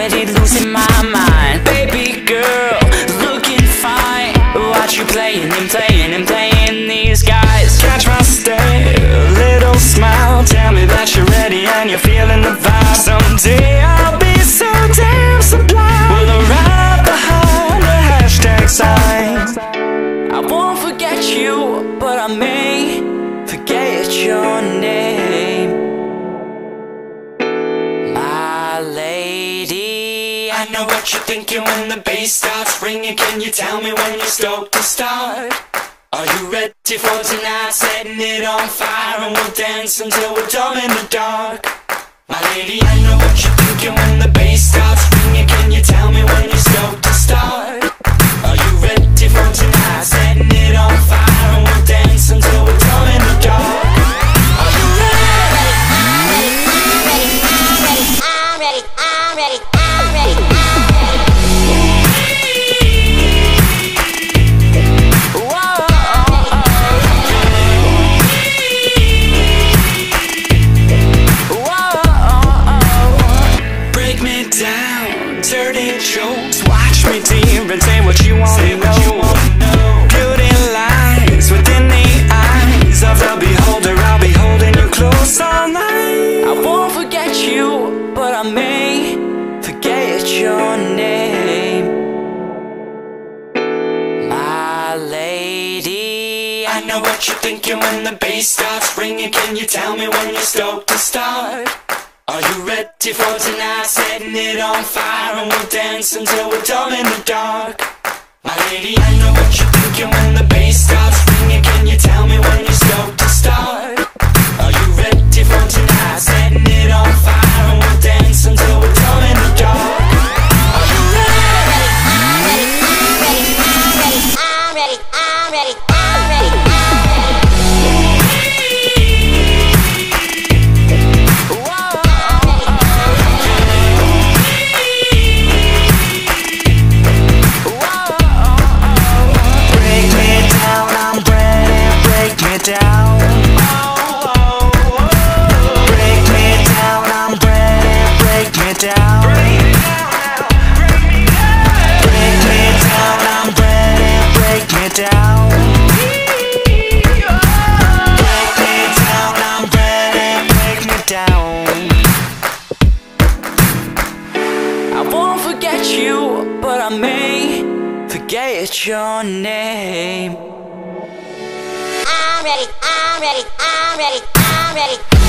already losing my mind? Baby girl, looking fine. Watch you playing and playing and playing these guys. Catch my stare, little smile. Tell me that you're ready and you're feeling the vibe. Someday I'll be so damn sublime. We'll arrive behind the hashtag sign. I won't forget you, but I may I know what you're thinking when the bass starts ringing. Can you tell me when you're stoked to start? Are you ready for tonight? Setting it on fire and we'll dance until we're dumb in the dark. My lady, I know what you're thinking when the bass starts ringing. What you want to know. Beauty lies within the eyes of the beholder. I'll be holding you close all night. I won't forget you, but I may forget your name, my lady. I know what you're thinking when the bass starts ringing. Can you tell me when you're stoked to start? Are you ready for tonight? Setting it on fire and we'll dance until we're dumb in the dark. My lady, I know what you're thinking when the bass starts ringing. Can you tell you, but I may forget your name. I'm ready, I'm ready, I'm ready, I'm ready.